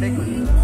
headache